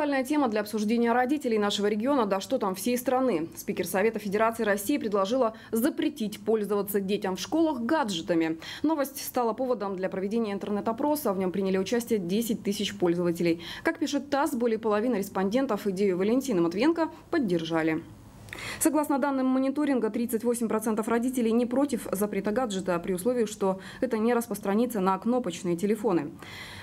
Актуальная тема для обсуждения родителей нашего региона, да что там, всей страны. Спикер Совета Федерации России предложила запретить пользоваться детям в школах гаджетами. Новость стала поводом для проведения интернет-опроса. В нем приняли участие 10 тысяч пользователей. Как пишет ТАСС, более половины респондентов идею Валентины Матвенко поддержали. Согласно данным мониторинга, 38% родителей не против запрета гаджета, при условии, что это не распространится на кнопочные телефоны.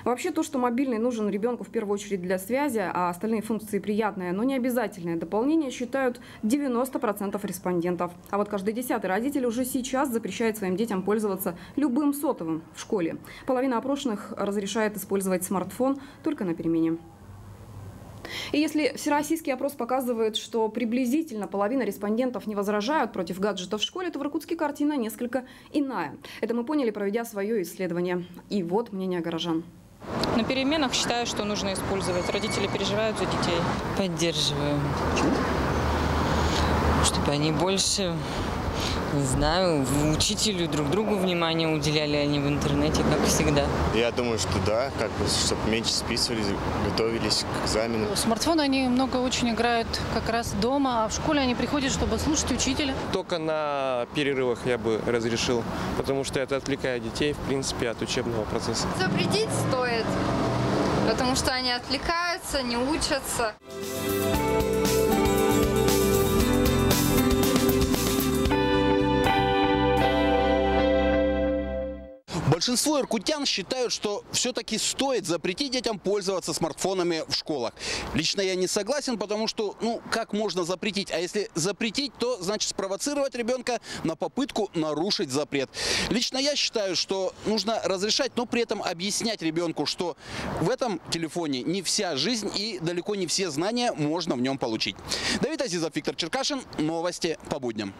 Вообще то, что мобильный нужен ребенку в первую очередь для связи, а остальные функции приятное, но не обязательное дополнение, считают 90% респондентов. А вот каждый десятый родитель уже сейчас запрещает своим детям пользоваться любым сотовым в школе. Половина опрошенных разрешает использовать смартфон только на перемене. И если всероссийский опрос показывает, что приблизительно половина респондентов не возражают против гаджетов в школе, то в Иркутске картина несколько иная. Это мы поняли, проведя свое исследование. И вот мнение горожан. На переменах считаю, что нужно использовать. Родители переживают за детей. Поддерживаю. Чтобы они больше не знаю, учителю друг другу внимание уделяли они в интернете, как всегда. Я думаю, что да, как бы, чтобы меньше списывались, готовились к экзамену. Смартфоны они много очень играют как раз дома, а в школе они приходят, чтобы слушать учителя. Только на перерывах я бы разрешил, потому что это отвлекает детей, в принципе, от учебного процесса. Запретить стоит, потому что они отвлекаются, не учатся. Большинство иркутян считают, что все-таки стоит запретить детям пользоваться смартфонами в школах. Лично я не согласен, потому что, ну, как можно запретить? А если запретить, то значит спровоцировать ребенка на попытку нарушить запрет. Лично я считаю, что нужно разрешать, но при этом объяснять ребенку, что в этом телефоне не вся жизнь и далеко не все знания можно в нем получить. Давид Азизов, Виктор Черкашин. Новости по будням.